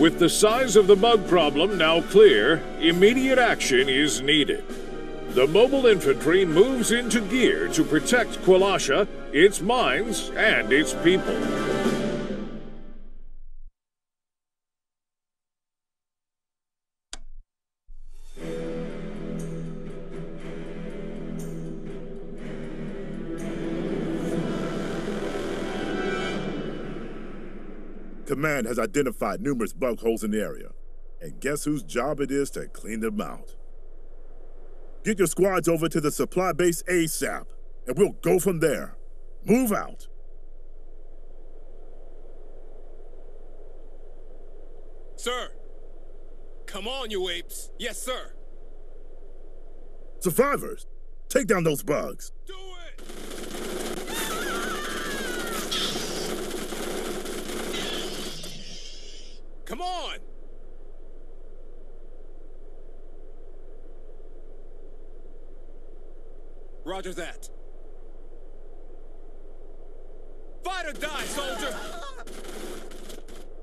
With the size of the bug problem now clear, immediate action is needed. The mobile infantry moves into gear to protect Kwalasha, its mines, and its people. Has identified numerous bug holes in the area. And guess whose job it is to clean them out? Get your squads over to the supply base ASAP, and we'll go from there. Move out. Sir! Come on, you apes! Yes, sir! Survivors, take down those bugs. Do it! Come on! Roger that. Fight or die, soldier!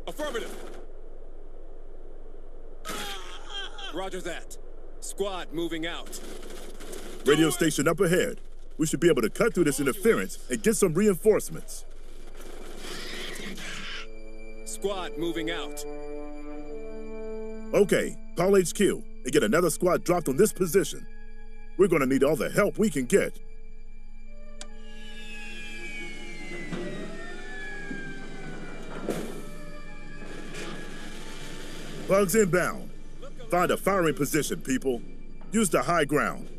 Affirmative. Roger that. Squad moving out. Radio station up ahead. We should be able to cut through this interference and get some reinforcements. Squad moving out. Okay, call HQ and get another squad dropped on this position. We're gonna need all the help we can get. Bugs inbound. Find a firing position, people. Use the high ground.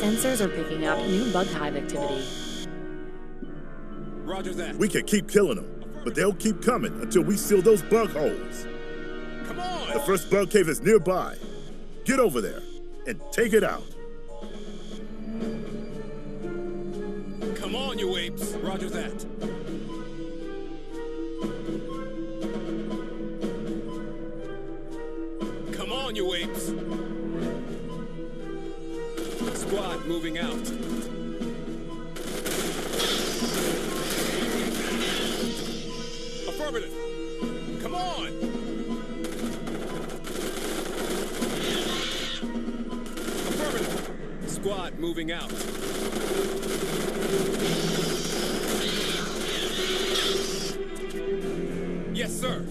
Sensors are picking up new bug hive activity. Roger that. We can keep killing them, but they'll keep coming until we seal those bug holes. Come on! The first bug cave is nearby. Get over there and take it out. Come on, you apes! Roger that. Come on, you apes! Squad moving out. Affirmative. Come on! Affirmative. Squad moving out. Yes, sir.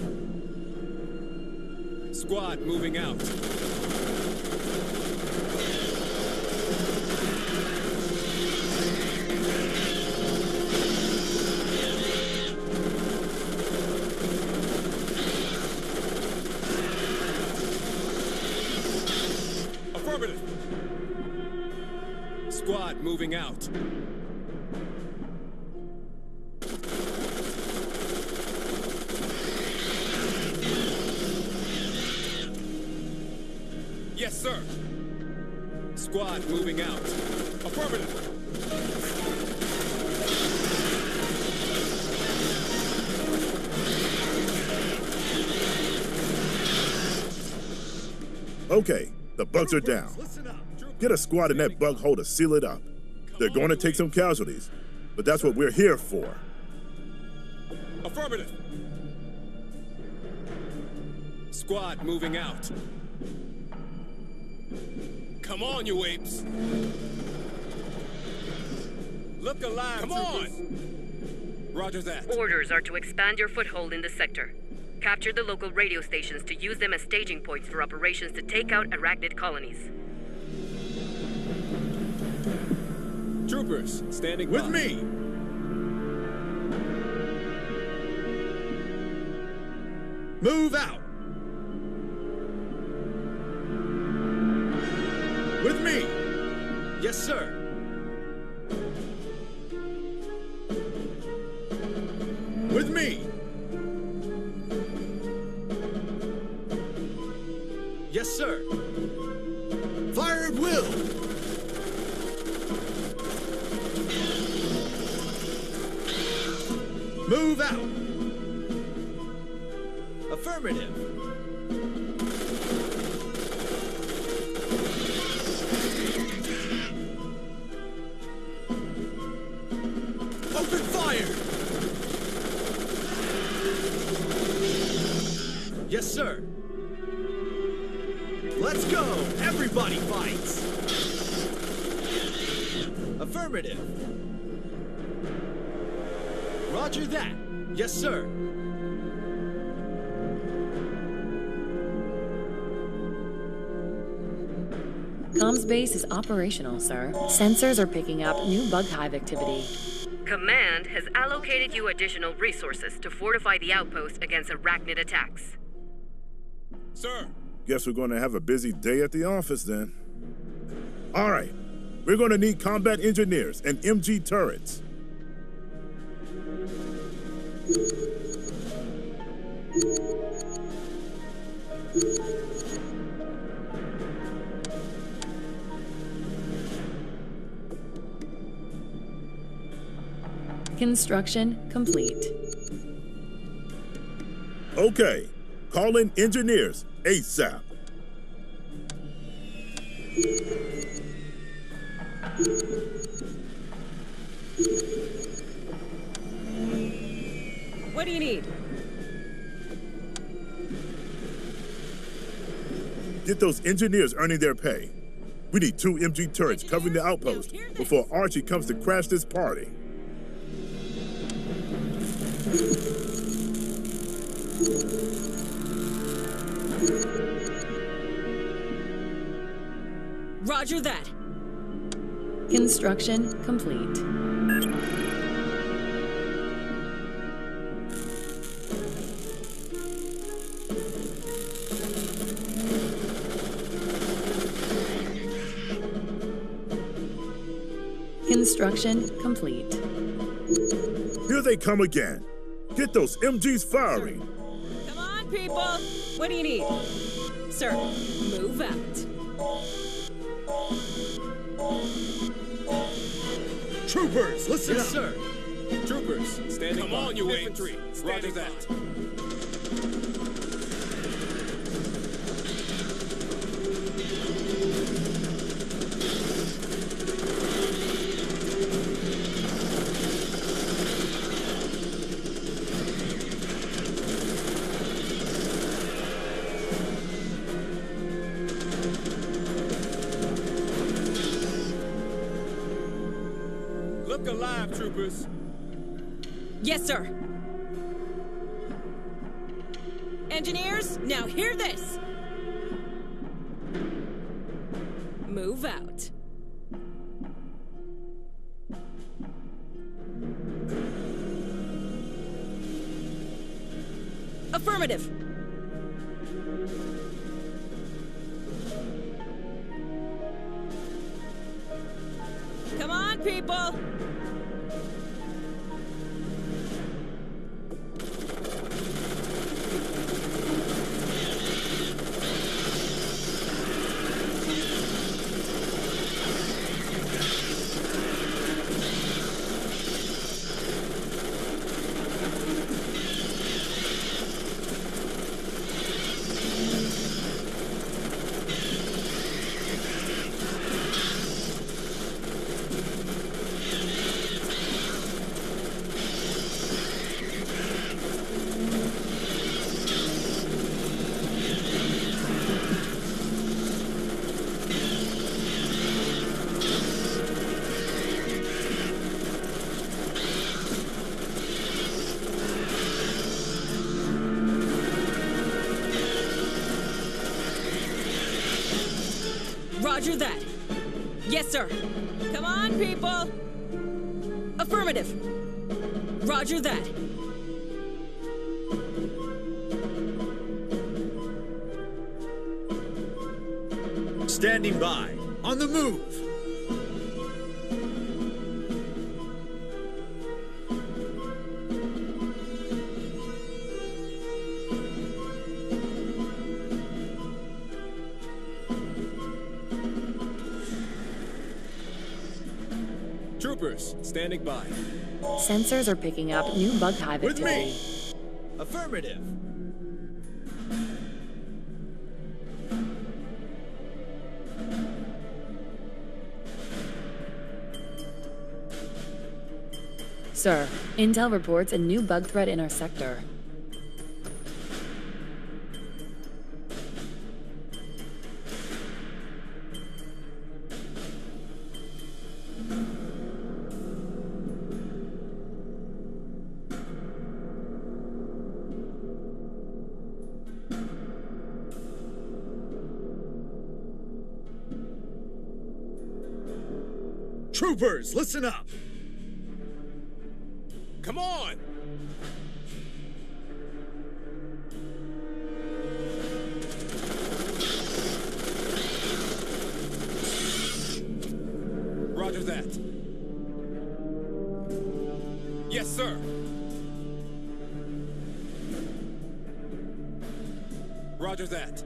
Squad moving out. Moving out. Yes, sir. Squad moving out. Affirmative. Okay, the bugs are down. Get a squad in that bug hole to seal it up. They're going to take some casualties, but that's what we're here for. Affirmative. Squad moving out. Come on, you apes. Look alive, Come on! Roger that. Orders are to expand your foothold in the sector. Capture the local radio stations to use them as staging points for operations to take out arachnid colonies. Troopers, standing With by. me! Move out! With me! Yes, sir. Let's go! Everybody fights! Affirmative. Roger that. Yes, sir. Comms base is operational, sir. Sensors are picking up new bug hive activity. Command has allocated you additional resources to fortify the outpost against arachnid attacks. Sir, Guess we're going to have a busy day at the office then. All right, we're going to need combat engineers and MG turrets. Construction complete. Okay, call in engineers ASAP. What do you need? Get those engineers earning their pay. We need two MG turrets covering the outpost before Archie comes to crash this party. Roger that. Construction complete. Construction complete. Here they come again. Get those MGs firing. Come on, people. What do you need? Sir, Troopers, listen yes, up. sir. Troopers, standing Come on, you infantry. Roger that. Look alive, troopers. Yes, sir. Engineers, now hear this. Roger that. Yes, sir. Come on, people. Affirmative. Roger that. Standing by. On the move. Standing by. Sensors are picking up new bug hive With activity. me! Affirmative. Sir, Intel reports a new bug threat in our sector. Troopers, listen up! Come on! Roger that. Yes, sir. Roger that.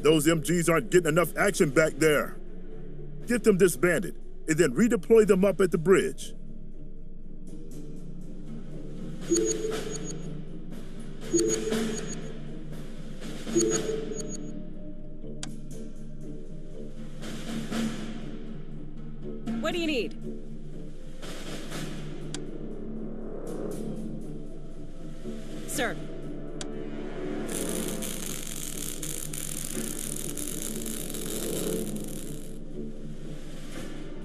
Those MGs aren't getting enough action back there. Get them disbanded, and then redeploy them up at the bridge. What do you need?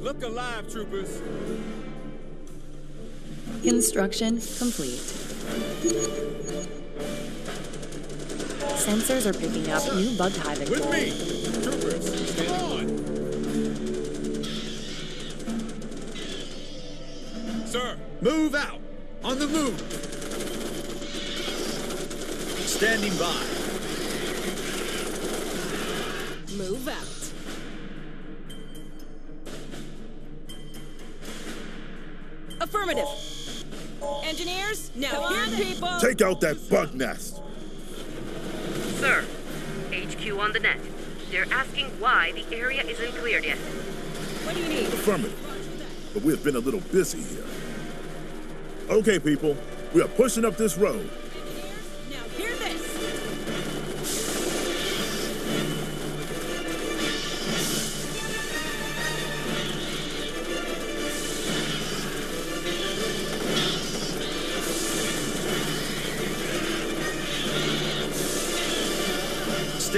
Look alive, troopers. Construction complete. Sensors are picking up new bug hive With me! Troopers, come on! Sir, Move out! On the move! Standing by. Move out. Now Come on, people. Take out that bug nest. Sir, HQ on the net. They're asking why the area isn't cleared yet. What do you need? Affirmative. But we have been a little busy here. Okay, people, we are pushing up this road.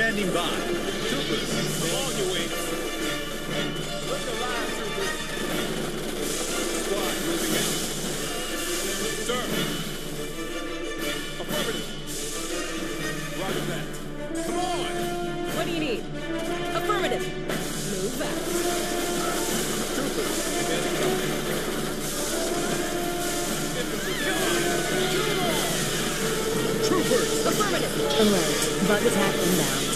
Standing by. troopers, come on, you wings. Look alive, troopers. Squad moving out. Sir. Affirmative. Roger that. Come on! What do you need? Affirmative. Move out. Troopers, standing by. Infantry, come on! Troopers! Affirmative. Alert. Bug attack inbound.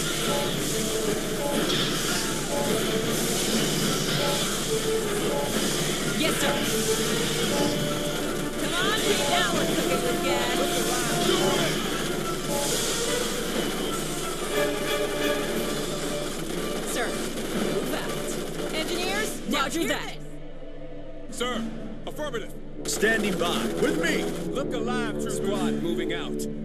Sir, move out. Engineers, Roger that. Sir, affirmative. Standing by. With me! Look alive, troop squad moving out.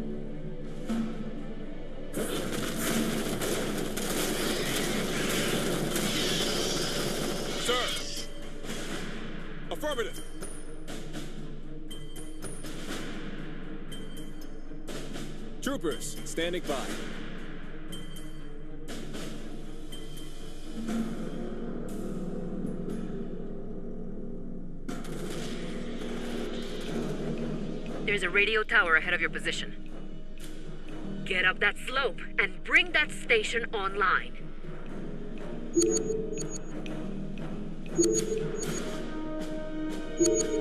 Troopers, standing by. There's a radio tower ahead of your position. Get up that slope and bring that station online. Sir.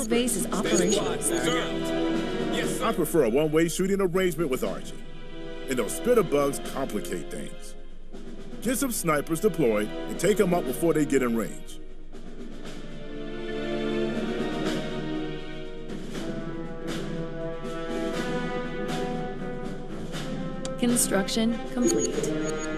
Base is operational, sir. Sir. Yes. I prefer a one-way shooting arrangement with Archie. And those spitter bugs complicate things. Get some snipers deployed and take them out before they get in range. Construction complete.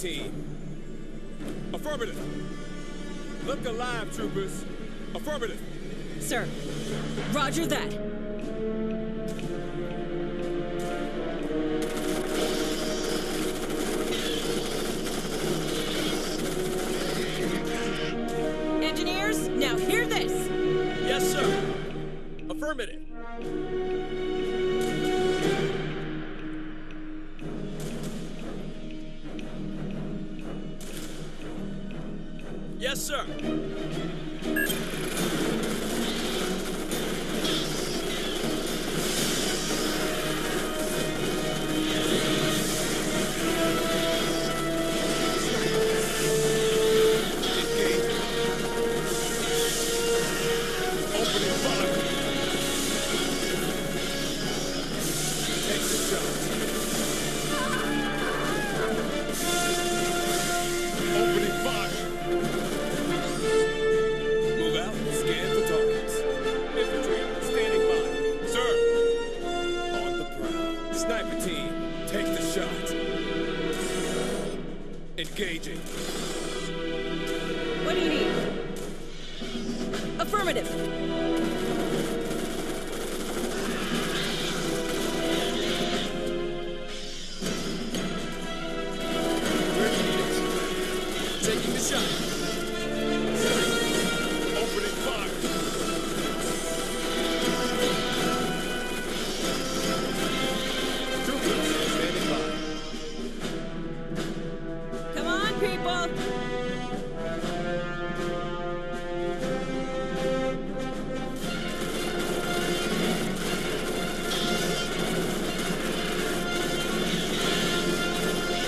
Team. Affirmative. Look alive, troopers. Affirmative. Sir. Roger that.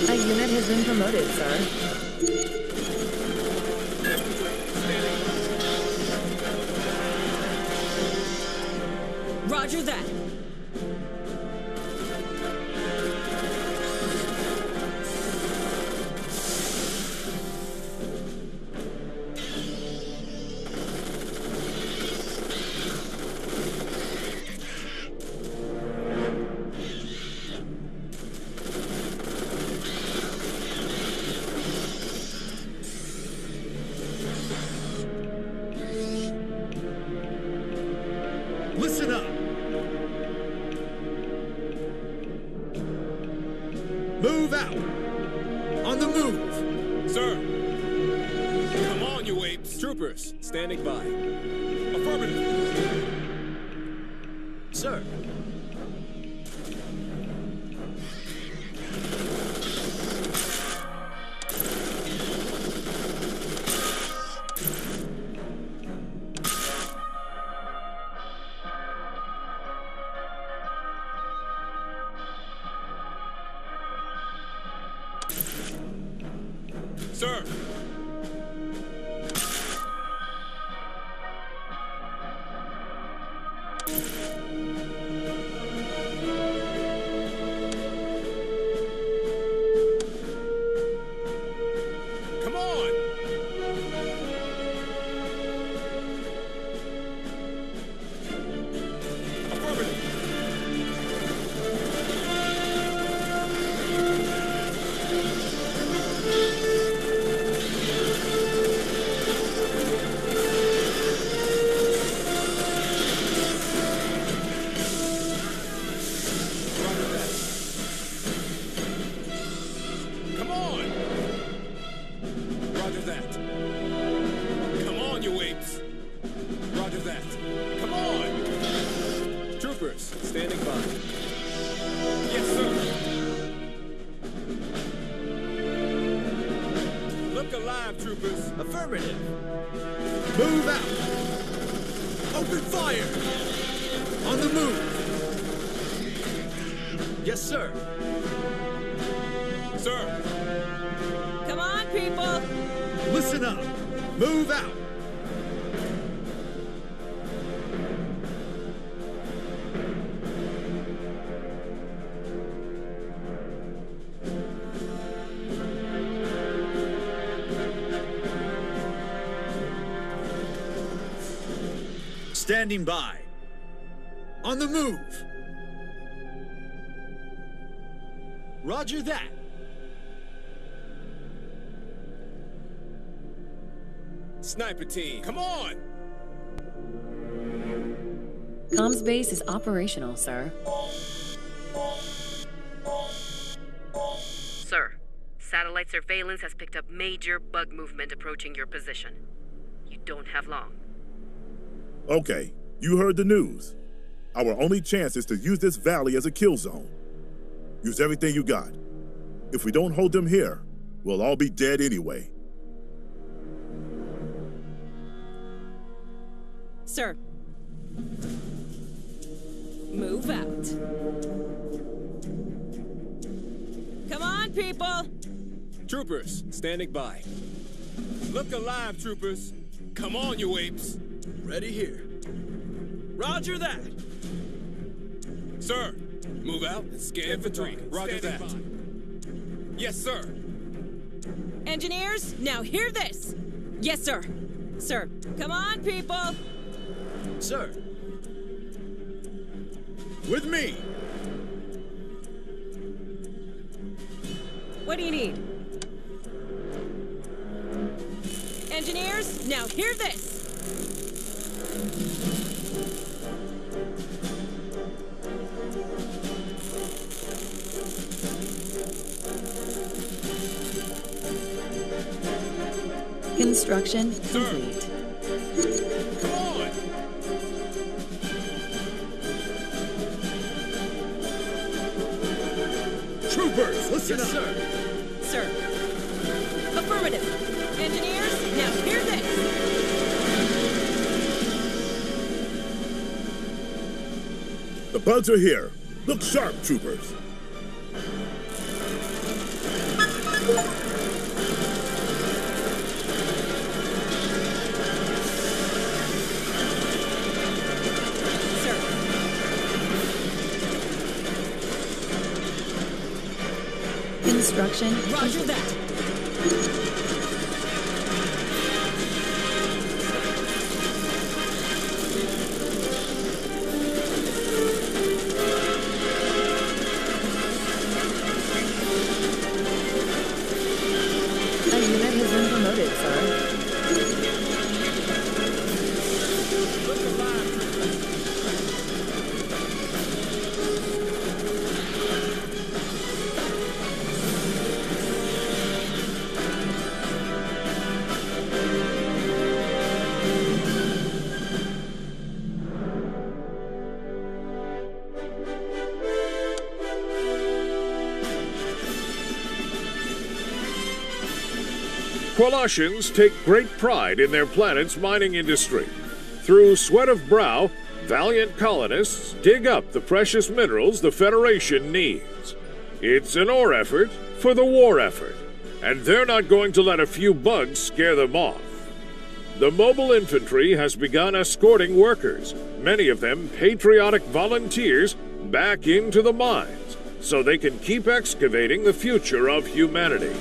A unit has been promoted, sir. Standing by. standing by. Yes, sir. Look alive, troopers. Affirmative. Move out. Open fire. On the move. Yes, sir. Sir. Come on, people. Listen up. Move out. Standing by. On the move. Roger that. sniper team, come on! Comms base is operational, sir. Sir, satellite surveillance has picked up major bug movement approaching your position. You don't have long. Okay, you heard the news. Our only chance is to use this valley as a kill zone. Use everything you got. If we don't hold them here, we'll all be dead anyway. Sir. Move out. Come on, people! Troopers, standing by. Look alive, troopers. Come on, you apes. Ready here. Roger that. Sir, move out and scan infantry. Roger that. Yes, sir. Engineers, now hear this! Yes, sir. Sir, come on, people! Sir. With me. What do you need? Engineers, now hear this! Construction complete. Troopers, listen Yes, up. sir. Sir. Affirmative. Engineers, now hear this! The bugs are here. Look sharp, troopers. Roger that. Kwalashans take great pride in their planet's mining industry. Through sweat of brow, valiant colonists dig up the precious minerals the Federation needs. It's an ore effort for the war effort, and they're not going to let a few bugs scare them off. The mobile infantry has begun escorting workers, many of them patriotic volunteers, back into the mines so they can keep excavating the future of humanity.